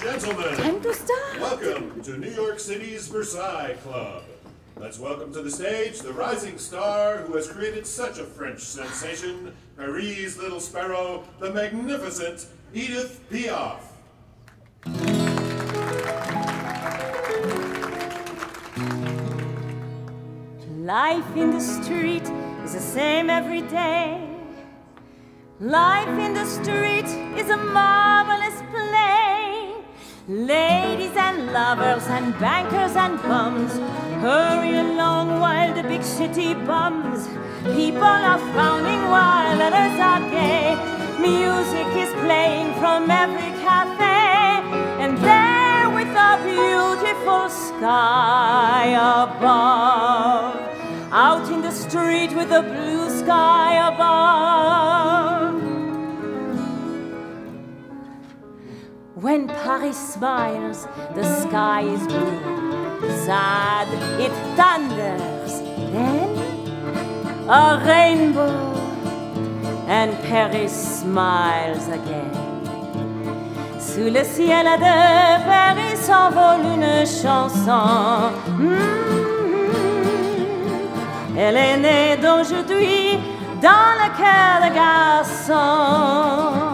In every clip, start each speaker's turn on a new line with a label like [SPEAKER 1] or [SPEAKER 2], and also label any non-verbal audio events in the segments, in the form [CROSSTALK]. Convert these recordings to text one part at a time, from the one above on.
[SPEAKER 1] Gentlemen,
[SPEAKER 2] Time to start.
[SPEAKER 1] welcome to New York City's Versailles Club. Let's welcome to the stage the rising star who has created such a French sensation, Paris' Little Sparrow, the magnificent Edith Piaf.
[SPEAKER 2] Life in the street is the same every day. Life in the street is a marvelous play. Ladies and lovers and bankers and bums hurry along while the big city bums. People are frowning while others are gay. Music is playing from every cafe, and there with a beautiful sky above. Out in the street with the blue sky above. When Paris smiles, the sky is blue. Sad, it thunders. Then a rainbow, and Paris smiles again. Sous le ciel de Paris s'envole une chanson. Mm-hmm. Elle est née d'aujourd'hui dans le cœur de garçon.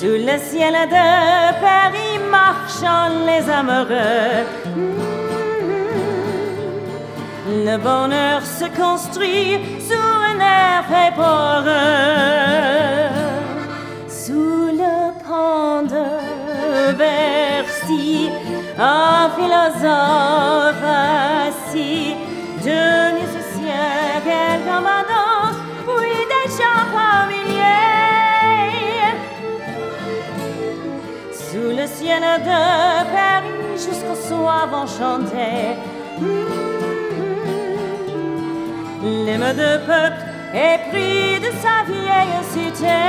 [SPEAKER 2] Sous le ciel de Paris marchant les amoureux. Le bonheur se construit sur un air fait poreux. Sous le pont de Bercy, un philosophe assis, de musiciens, quelqu'un Ciel de Paris, jusqu'au soir vont chanter. L'hymne de peuple épris de sa vieille cité.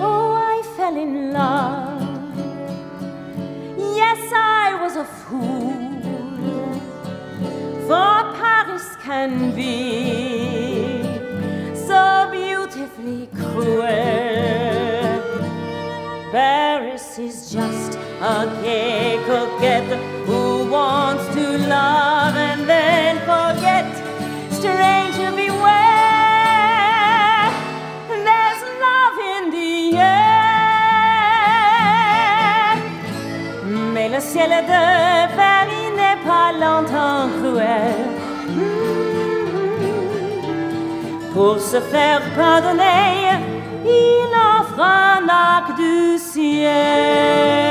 [SPEAKER 2] Oh, I fell in love. Yes, I was a fool. For Paris can be so beautifully cruel. A gay coquette who wants to love and then forget? Stranger beware, there's love in the air. Mais le ciel de Paris n'est pas longtemps cruel. Pour se faire pardonner, il offre du ciel.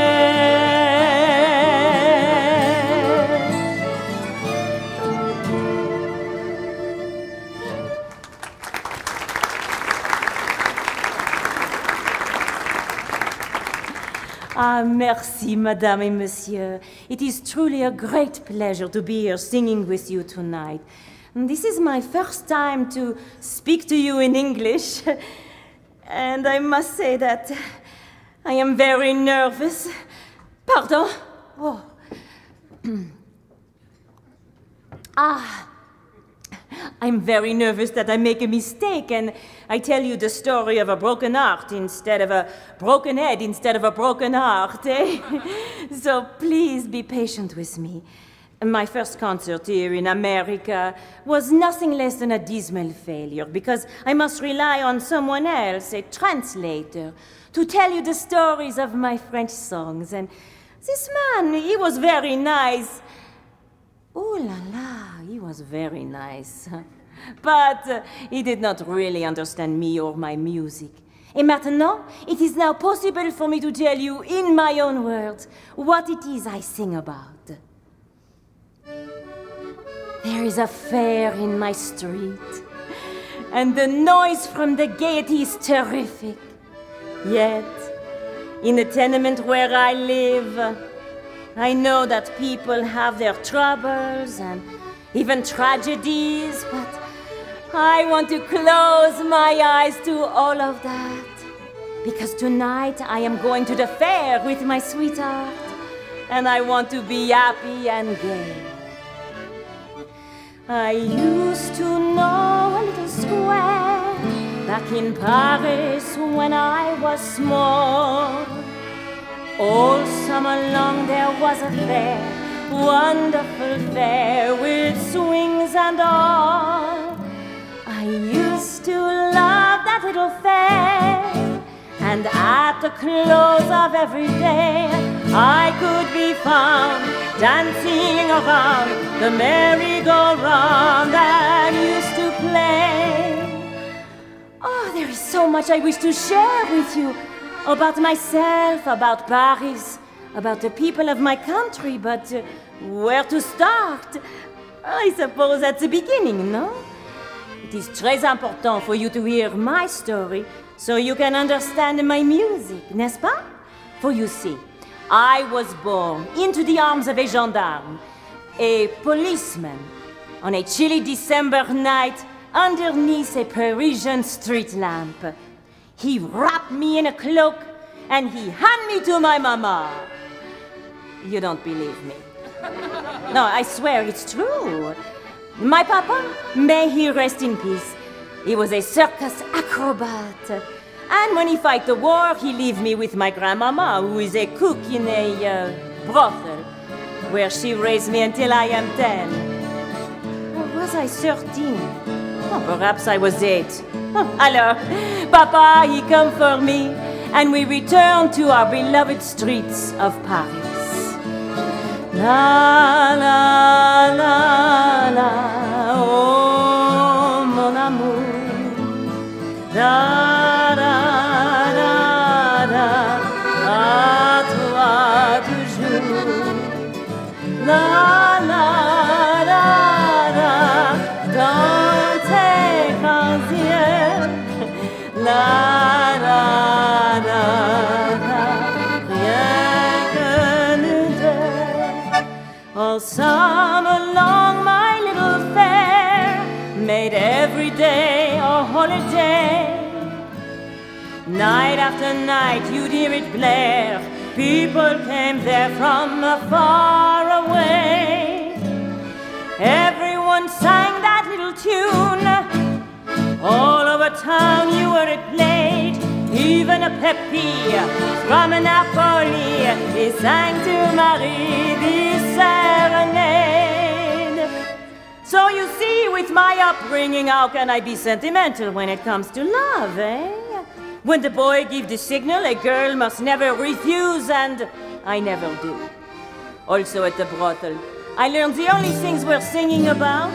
[SPEAKER 2] Ah, merci, Madame et Monsieur. It is truly a great pleasure to be here singing with you tonight. This is my first time to speak to you in English, [LAUGHS] and I must say that I am very nervous. Pardon? Oh. [CLEARS THROAT] ah. I'm very nervous that I make a mistake and I tell you the story of a broken heart instead of a broken head instead of a broken heart. [LAUGHS] Eh? so please be patient with me. My first concert here in America was nothing less than a dismal failure because I must rely on someone else, a translator, to tell you the stories of my French songs. And this man, he was very nice. Oh la la, he was very nice. [LAUGHS] But uh, he did not really understand me or my music. Et maintenant, it is now possible for me to tell you in my own words what it is I sing about. Is a fair in my street, and the noise from the gaiety is terrific. Yet, in the tenement where I live, I know that people have their troubles and even tragedies, but I want to close my eyes to all of that. Because tonight I am going to the fair with my sweetheart, and I want to be happy and gay. I used to know a little square back in Paris when I was small. All summer long there was a fair, wonderful fair with swings and all. I used to love that little fair, and at the close of every day, I could be found dancing around the merry-go-round that used to play. Oh, there is so much I wish to share with you about myself, about Paris, about the people of my country, but uh, where to start? I suppose at the beginning, no? It is très important for you to hear my story so you can understand my music, n'est-ce pas? For you see, I was born into the arms of a gendarme, a policeman, on a chilly December night underneath a Parisian street lamp. He wrapped me in a cloak and he handed me to my mama. You don't believe me. No, I swear it's true. My papa, may he rest in peace, he was a circus acrobat. And when he fight the war, he leave me with my grandmama, who is a cook in a uh, brothel, where she raised me until I am ten. Or was I thirteen? Oh, perhaps I was eight. [LAUGHS] Alors, Papa, he come for me, and we return to our beloved streets of Paris. La la la la, oh mon amour. Da All summer long, my little fair made every day a holiday. Night after night, you'd hear it blare. People came there from far away. Everyone sang that little tune. All over town, you were played. Even a Pepe from Napoli, he sang to Marie the serenade. So you see, with my upbringing, how can I be sentimental when it comes to love, eh? When the boy gives the signal, a girl must never refuse, and I never do. Also at the brothel, I learned the only things we're singing about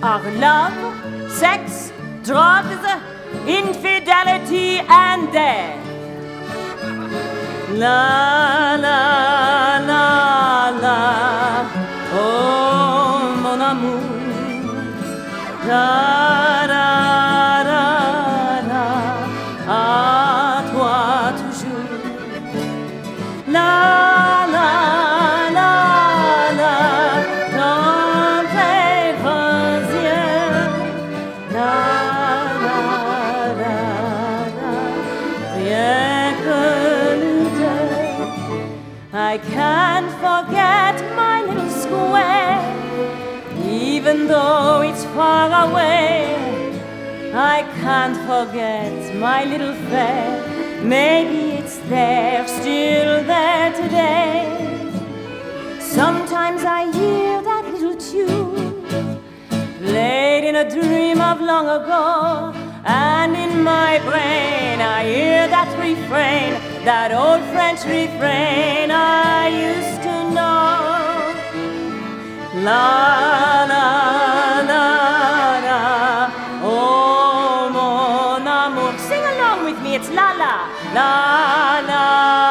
[SPEAKER 2] are love, sex, drugs, infidelity, and death. La la la la, oh mon amour. Da away. I can't forget my little fair. Maybe it's there, still there today. Sometimes I hear that little tune played in a dream of long ago. And in my brain, I hear that refrain, that old French refrain I used to know. La la la, la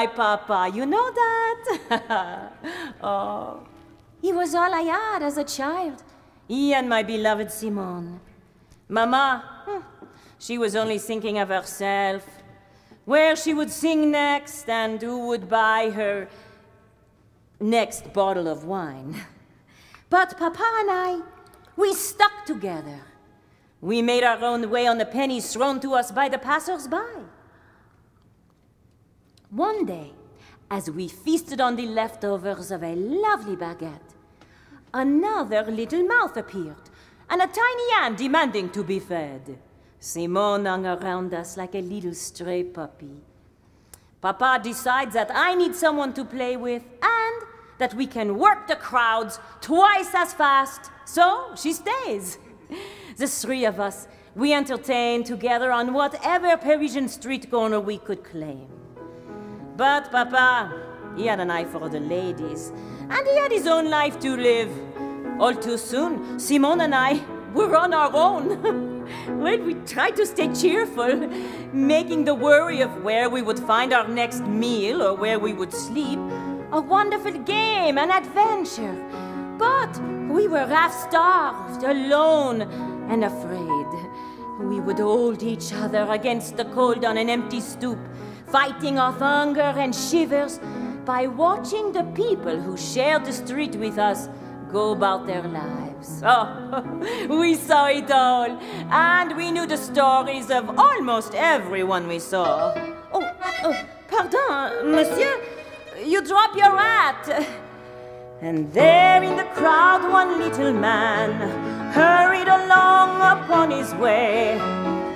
[SPEAKER 2] my papa. You know that? [LAUGHS] oh. He was all I had as a child. he and my beloved Simone. Mama, hmm, she was only thinking of herself, where she would sing next and who would buy her next bottle of wine. [LAUGHS] But Papa and I, we stuck together. We made our own way on the pennies thrown to us by the passers-by. One day, as we feasted on the leftovers of a lovely baguette, another little mouth appeared, and a tiny hand demanding to be fed. Simone hung around us like a little stray puppy. Papa decides that I need someone to play with and that we can work the crowds twice as fast, so she stays. The three of us, we entertain together on whatever Parisian street corner we could claim. But Papa, he had an eye for the ladies, and he had his own life to live. All too soon, Simone and I were on our own. [LAUGHS] well, we tried to stay cheerful, making the worry of where we would find our next meal or where we would sleep a wonderful game, an adventure. But we were half starved, alone, and afraid. We would hold each other against the cold on an empty stoop, fighting off hunger and shivers by watching the people who shared the street with us go about their lives. [LAUGHS] Oh, [LAUGHS] we saw it all, and we knew the stories of almost everyone we saw. Oh, oh pardon, monsieur, you drop your hat. And there in the crowd, one little man hurried along upon his way.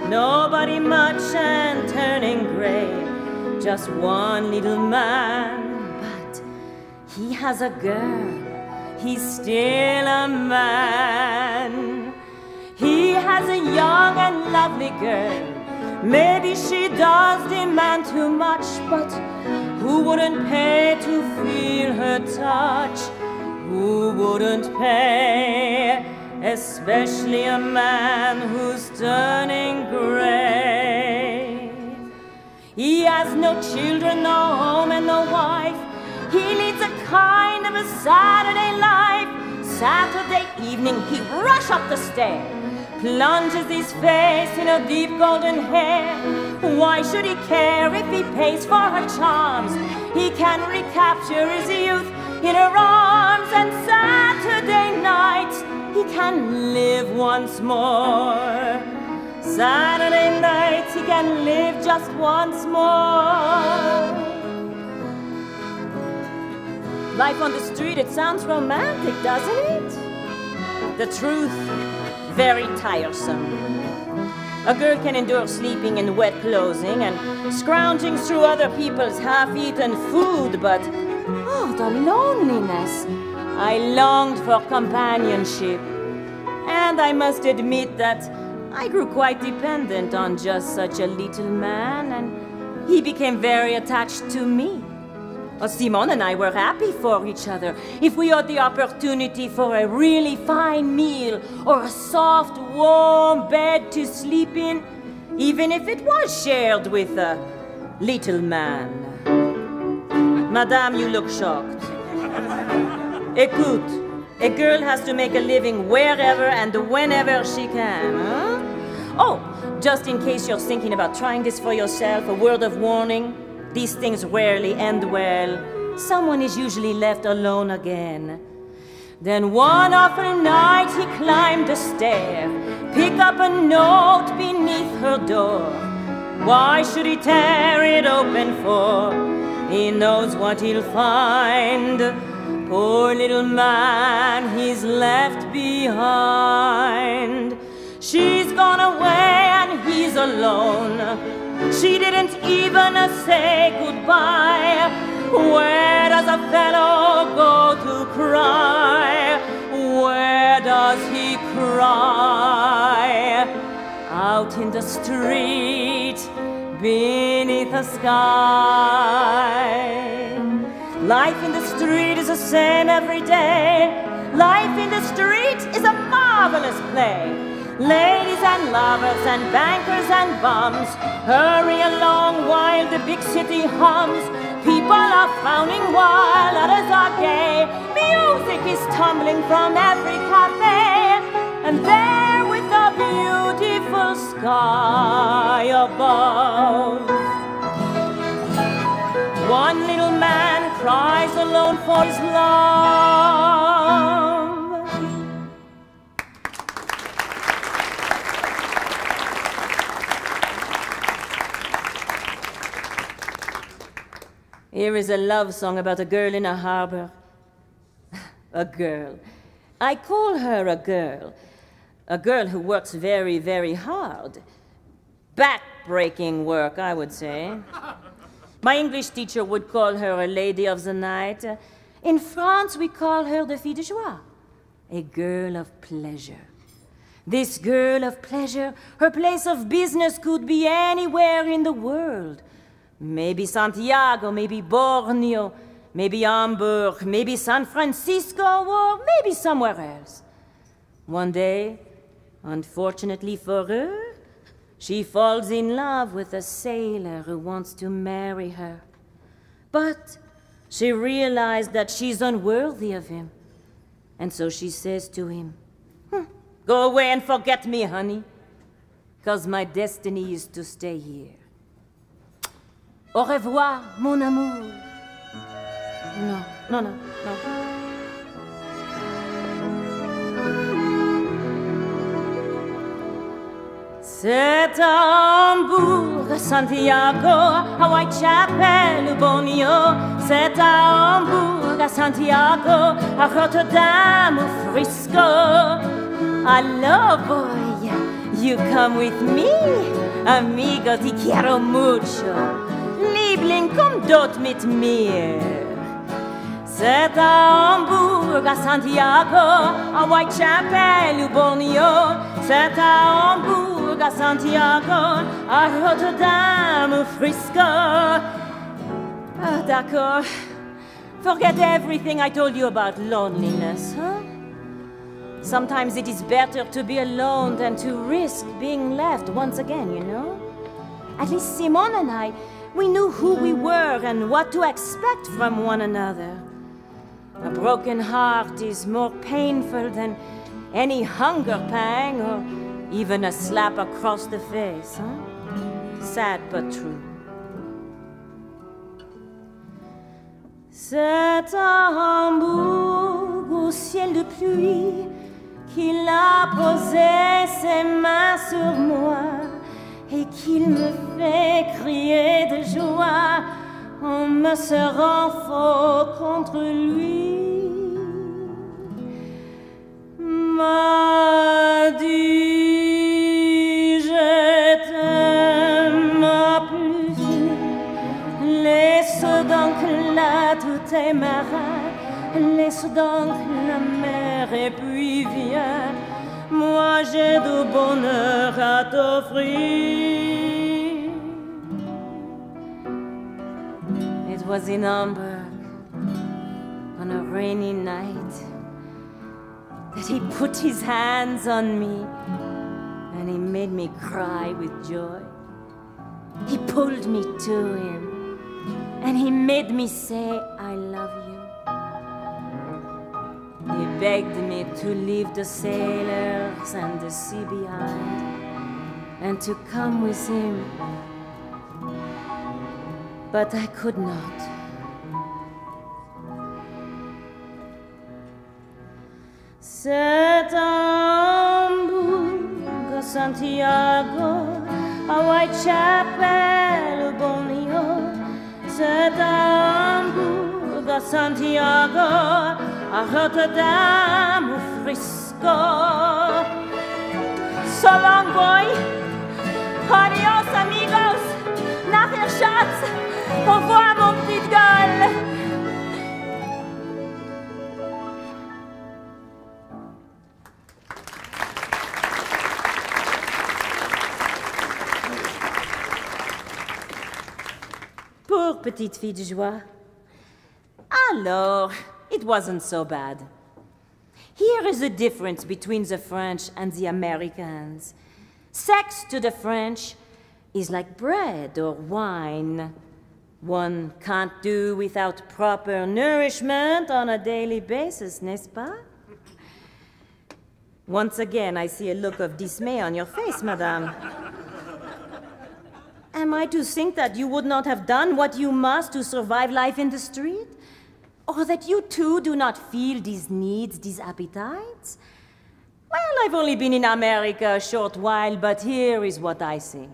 [SPEAKER 2] Nobody much and turning gray just one little man, but he has a girl, he's still a man. He has a young and lovely girl, maybe she does demand too much, but who wouldn't pay to feel her touch? Who wouldn't pay? Especially a man who's turning gray. He has no children, no home, and no wife. He leads a kind of a Saturday life. Saturday evening, he rush up the stair, plunges his face in her deep golden hair. Why should he care if he pays for her charms? He can recapture his youth in her arms, and Saturday night he can live once more. Saturday night he can live just once more. Life on the street, it sounds romantic, doesn't it? The truth, very tiresome. A girl can endure sleeping in wet clothing and scrounging through other people's half-eaten food, but oh, the loneliness. I longed for companionship. And I must admit that I grew quite dependent on just such a little man, and he became very attached to me. Well, Simone and I were happy for each other. If we had the opportunity for a really fine meal or a soft, warm bed to sleep in, even if it was shared with a little man. Madame, you look shocked. Écoute, a girl has to make a living wherever and whenever she can, huh? Oh, just in case you're thinking about trying this for yourself, a word of warning. These things rarely end well. Someone is usually left alone again. Then one awful night he climbed a stair, pick up a note beneath her door. Why should he tear it open for? He knows what he'll find. Poor little man, he's left behind. She's gone away and he's alone. She didn't even say goodbye. Where does a fellow go to cry? Where does he cry? Out in the street, beneath the sky. Life in the street is the same every day. Life in the street is a marvelous play. Ladies and lovers and bankers and bums hurry along while the big city hums. People are frowning while others are gay. Music is tumbling from every cafe. and there with a beautiful sky above. Cries alone for his love. Here is a love song about a girl in a harbor. [LAUGHS] a girl. I call her a girl. A girl who works very, very hard. Back-breaking work, I would say. [LAUGHS] My English teacher would call her a lady of the night. In France, we call her the fille de joie, a girl of pleasure. This girl of pleasure, her place of business could be anywhere in the world. Maybe Santiago, maybe Borneo, maybe Hamburg, maybe San Francisco, or maybe somewhere else. One day, unfortunately for her, she falls in love with a sailor who wants to marry her. But she realized that she's unworthy of him. And so she says to him, hm, Go away and forget me, honey, because my destiny is to stay here. Au revoir, mon amour. No, no, no, non. C'est Hambourg, Santiago, à Whitechapel, Borneo. C'est à Hambourg, à Santiago, à Rotterdam, ou Frisco. Hello, boy, you come with me? Amigo, te quiero mucho. Liebling, komm dort mit mir. C'est à Hambourg, à Santiago, à Whitechapel ou Borneo. C'est à Hambourg, à Santiago, à Rotterdam Frisco. Ah, d'accord. Forget everything I told you about loneliness, huh? Sometimes it is better to be alone than to risk being left once again, you know? At least Simone and I, we knew who we were and what to expect from one another. A broken heart is more painful than any hunger pang or even a slap across the face, huh? Sad but true. C'est à Hambourg au ciel de pluie qu'il a posé ses mains sur moi et qu'il me fait crier de joie en me serrant fort contre lui. Laisse donc la mer et puis viens moi j'ai du bonheur à t'offrir. It was in Hamburg on a rainy night that he put his hands on me and he made me cry with joy. He pulled me to him and he made me say, I love you. He begged me to leave the sailors and the sea behind and to come with him. But I could not. Hamburg, Santiago, a Whitechapel. C'est Hamburg, Santiago, a Rotterdam ou Frisco. So long, boy. Adios, amigos. Nachher, Schatz. Au revoir, mon petit gueule. Petite fille de joie. Alors, it wasn't so bad. Here is the difference between the French and the Americans. Sex to the French is like bread or wine. One can't do without proper nourishment on a daily basis, n'est-ce pas? Once again, I see a look of dismay on your face, madame. Am I to think that you would not have done what you must to survive life in the street? Or that you too do not feel these needs, these appetites? Well, I've only been in America a short while, but here is what I think.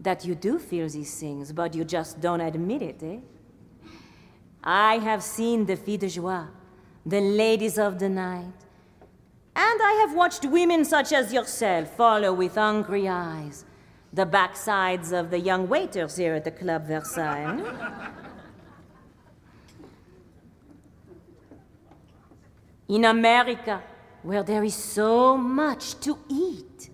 [SPEAKER 2] That you do feel these things, but you just don't admit it, eh? I have seen the filles de joie, the ladies of the night, and I have watched women such as yourself follow with hungry eyes the backsides of the young waiters here at the Club Versailles. In America, where there is so much to eat,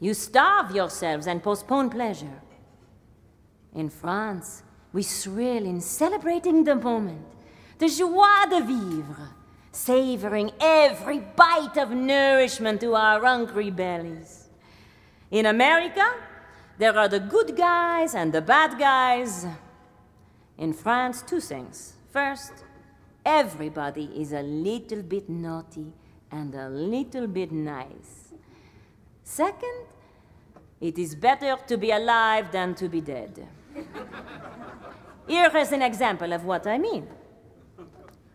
[SPEAKER 2] you starve yourselves and postpone pleasure. In France, we thrill in celebrating the moment, the joie de vivre, savoring every bite of nourishment to our hungry bellies. In America, there are the good guys and the bad guys. In France, two things. First, everybody is a little bit naughty and a little bit nice. Second, it is better to be alive than to be dead. Here is an example of what I mean.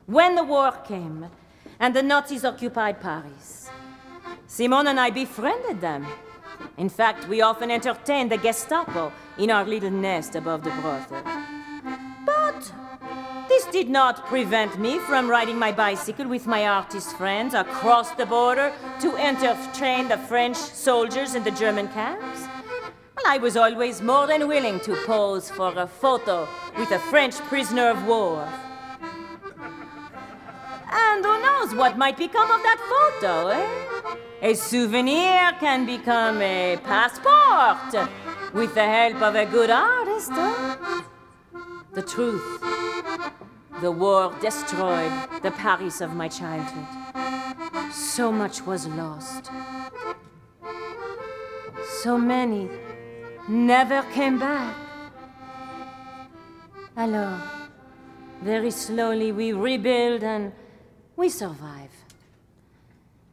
[SPEAKER 2] When the war came and the Nazis occupied Paris, Simone and I befriended them in fact, we often entertained the Gestapo in our little nest above the brothel. But this did not prevent me from riding my bicycle with my artist friends across the border to entertain the French soldiers in the German camps. Well, I was always more than willing to pose for a photo with a French prisoner of war. And who knows what might become of that photo, eh? A souvenir can become a passport with the help of a good artist. Huh? The truth. The war destroyed the Paris of my childhood. So much was lost. So many never came back. Alors, very slowly we rebuild and we survive.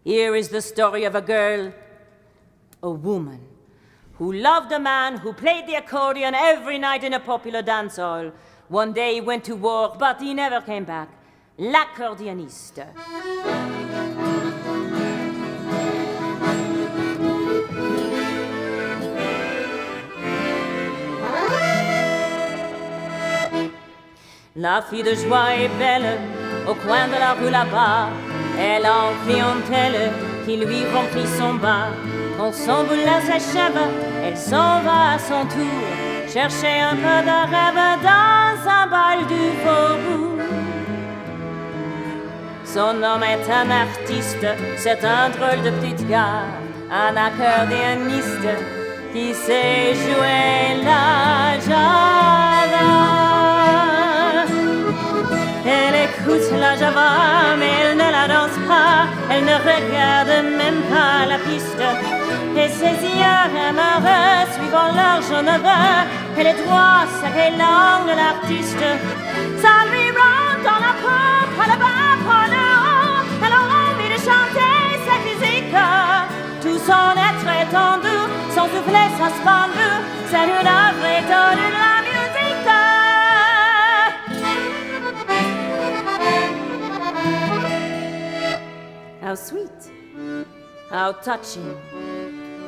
[SPEAKER 2] Here is the story of a girl, a woman, who loved a man who played the accordion every night in a popular dance hall. One day he went to war, but he never came back. L'accordéoniste. La fille de joie est belle, au coin de la rue là-bas. Elle en clientèle qui lui remplit son bas. Quand son boulin s'achève, elle s'en va à son tour chercher un peu de rêve dans un bal du faubourg. Son homme est un artiste, c'est un drôle de petit gars, un accordéoniste qui sait jouer la java. Mais elle ne la danse pas, elle ne regarde même pas la piste. Et ses yeux amoureux suivant leur jaune elle est droite, sacrée langue de l'artiste. Ça lui rentre dans la peau, par le bas, par le haut, elle a envie de chanter cette musique. Tout son être étendu, son soufflet, sa spandu, c'est une œuvre étonnée How sweet, how touching.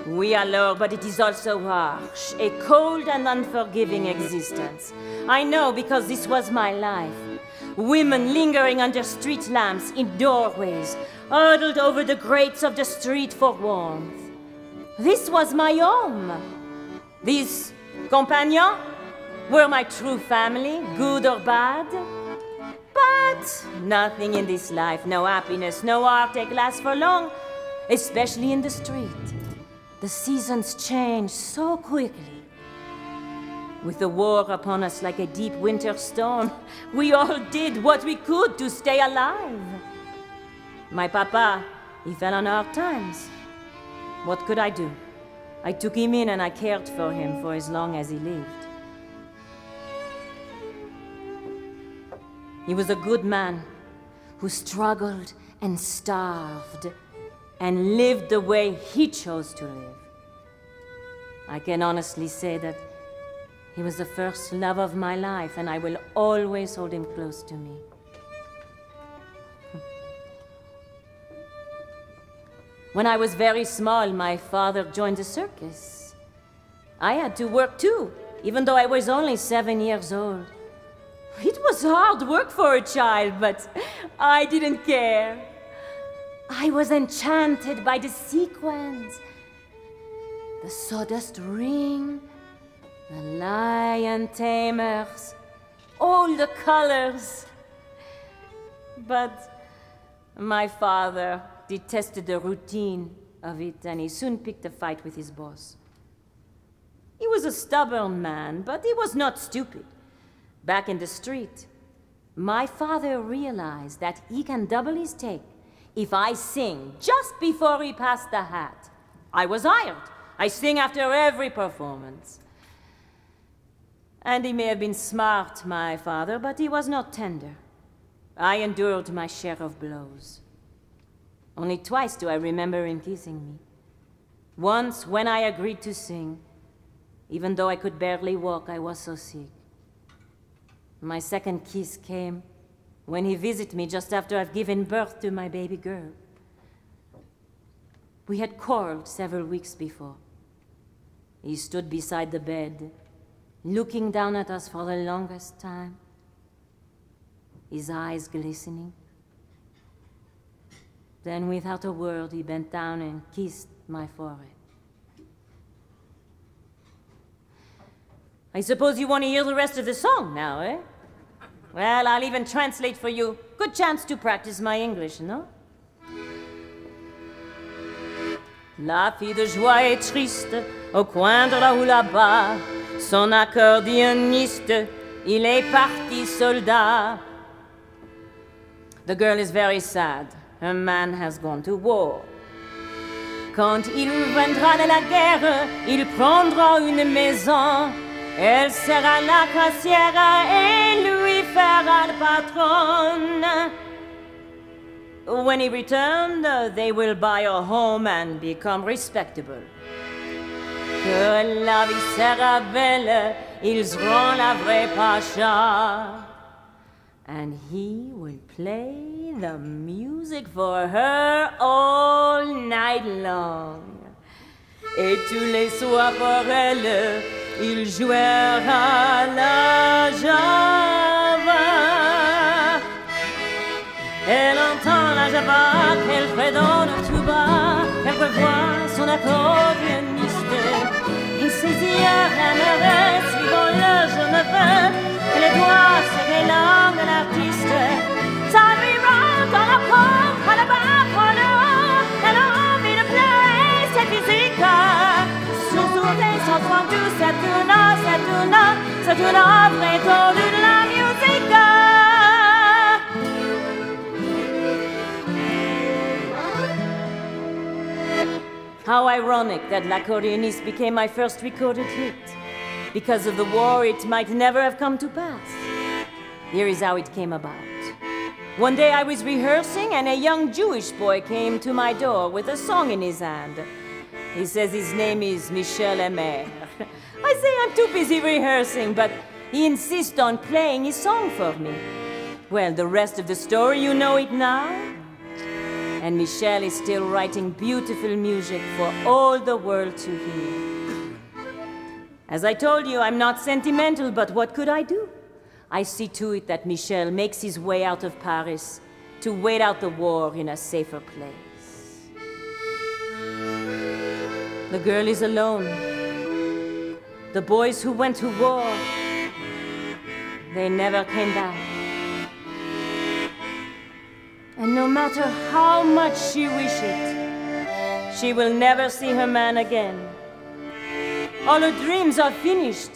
[SPEAKER 2] We are low, but it is also harsh, a cold and unforgiving existence. I know because this was my life. Women lingering under street lamps in doorways, huddled over the grates of the street for warmth. This was my home. These companions were my true family, good or bad. But nothing in this life, no happiness, no heartache lasts for long, especially in the street. The seasons change so quickly. With the war upon us like a deep winter storm, we all did what we could to stay alive. My papa, he fell on hard times. What could I do? I took him in and I cared for him for as long as he lived. He was a good man who struggled and starved and lived the way he chose to live. I can honestly say that he was the first love of my life, and I will always hold him close to me. [LAUGHS] When I was very small, my father joined the circus. I had to work too, even though I was only seven years old. It was hard work for a child, but I didn't care. I was enchanted by the sequins, the sawdust ring, the lion tamers, all the colors. But my father detested the routine of it, and he soon picked a fight with his boss. He was a stubborn man, but he was not stupid. Back in the street, my father realized that he can double his take if I sing just before he passed the hat. I was hired. I sing after every performance. And he may have been smart, my father, but he was not tender. I endured my share of blows. Only twice do I remember him kissing me. Once when I agreed to sing, even though I could barely walk, I was so sick. My second kiss came when he visited me just after I've given birth to my baby girl. We had quarreled several weeks before. He stood beside the bed, looking down at us for the longest time, his eyes glistening. Then, without a word, he bent down and kissed my forehead. I suppose you want to hear the rest of the song now, eh? Well, I'll even translate for you. Good chance to practice my English, no? La fille de joie est triste au coin de la rue là-bas. Son accordéoniste, il est parti soldat. The girl is very sad. Her man has gone to war. Quand il reviendra de la guerre, il prendra une maison. Elle sera la caissière et lui fera le patron. When he returned, they will buy a home and become respectable. Que la vie sera belle, ils seront la vraie pacha. And he will play the music for her all night long. Et tous les soirs pour elle, il jouera la java. Elle entend la java qu'elle fredonne tout bas, elle revoit son accordéoniste. Et ses yeux aimeraient suivant le je me et les doigts serrés de De la musique. How ironic that L'accordéoniste became my first recorded hit. Because of the war, it might never have come to pass. Here is how it came about. One day I was rehearsing, and a young Jewish boy came to my door with a song in his hand. He says his name is Michel Emer. I say I'm too busy rehearsing, but he insists on playing his song for me. Well, the rest of the story, you know it now. And Michel is still writing beautiful music for all the world to hear. As I told you, I'm not sentimental, but what could I do? I see to it that Michel makes his way out of Paris to wait out the war in a safer place. The girl is alone. The boys who went to war, they never came back. And no matter how much she wishes it, she will never see her man again. All her dreams are finished,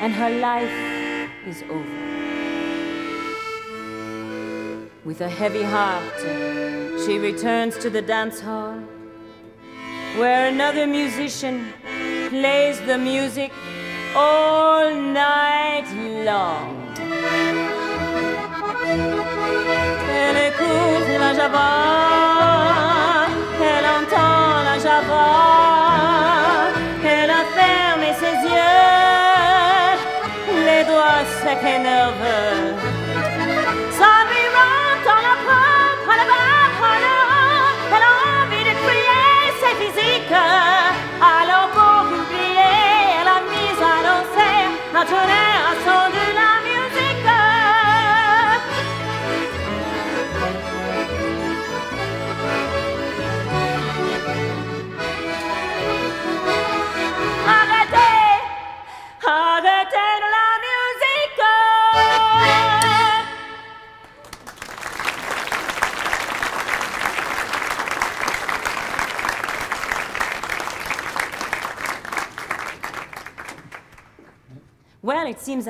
[SPEAKER 2] and her life is over. With a heavy heart, she returns to the dance hall, where another musician plays the music all night long. Elle écoute la java, elle entend la java, elle a fermé ses yeux, les doigts secs et nerveux.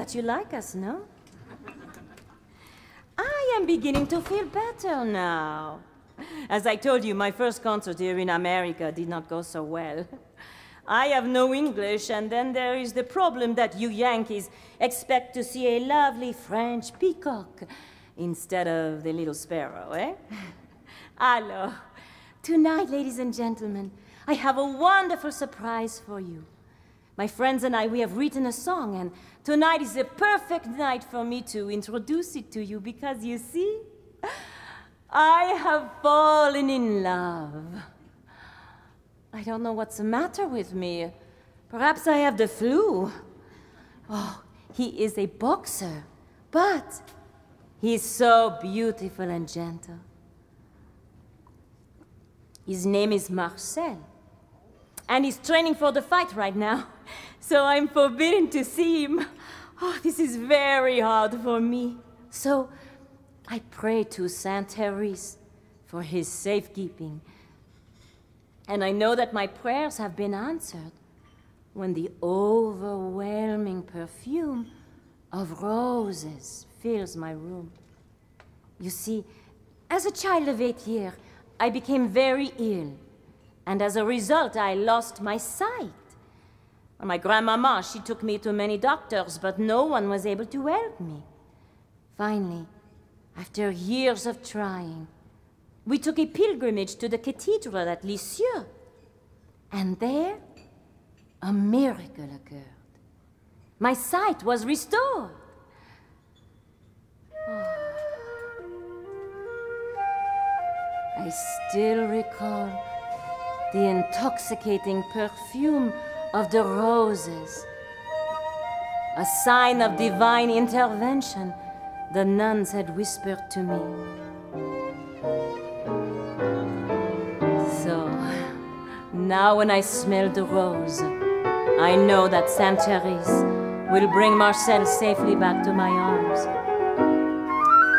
[SPEAKER 2] That you like us, no? I am beginning to feel better now. As I told you, my first concert here in America did not go so well. I have no English, and then there is the problem that you Yankees expect to see a lovely French peacock instead of the little sparrow, eh? Alors, tonight, ladies and gentlemen, I have a wonderful surprise for you. My friends and I, we have written a song, and tonight is a perfect night for me to introduce it to you because you see, I have fallen in love. I don't know what's the matter with me. Perhaps I have the flu. Oh, he is a boxer, but he's so beautiful and gentle. His name is Marcel and he's training for the fight right now. [LAUGHS] So I'm forbidden to see him. Oh, this is very hard for me. So I pray to Saint Therese for his safekeeping. And I know that my prayers have been answered when the overwhelming perfume of roses fills my room. You see, as a child of eight years, I became very ill and as a result, I lost my sight. My grandmama, she took me to many doctors, but no one was able to help me. Finally, after years of trying, we took a pilgrimage to the cathedral at Lisieux. And there, a miracle occurred. My sight was restored. Oh. I still recall the intoxicating perfume of the roses. A sign of divine intervention, the nuns had whispered to me. So, now when I smell the rose, I know that Saint Therese will bring Marcel safely back to my arms.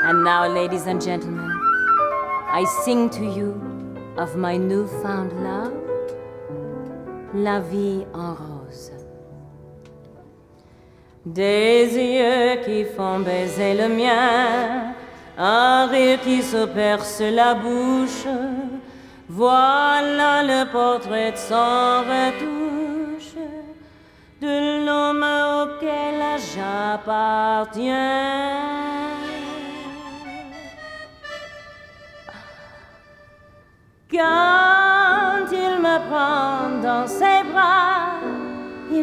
[SPEAKER 2] And now, ladies and gentlemen, I sing to you of my newfound love, La vie en rose. Des yeux qui font baiser le mien, un rire qui se perce la bouche, voilà le portrait sans retouche de l'homme auquel j'appartiens.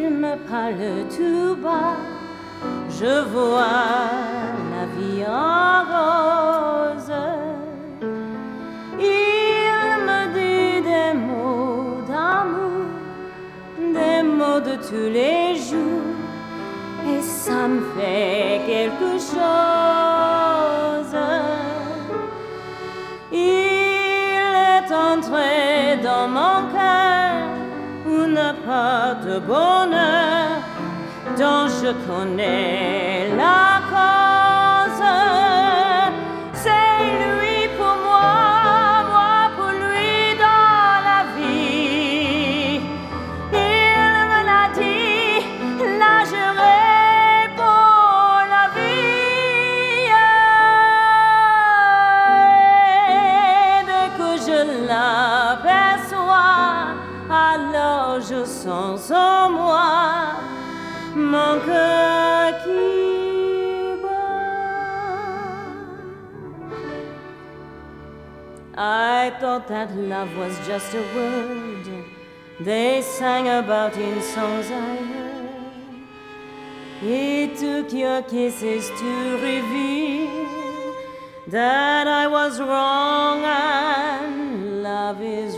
[SPEAKER 2] Il me parle tout bas. Je vois la vie en rose. Il me dit des mots d'amour, des mots de tous les jours, et ça me fait quelque chose. Bonheur dont je connais la that love was just a word they sang about in songs I heard. It took your kisses to reveal that I was wrong and love is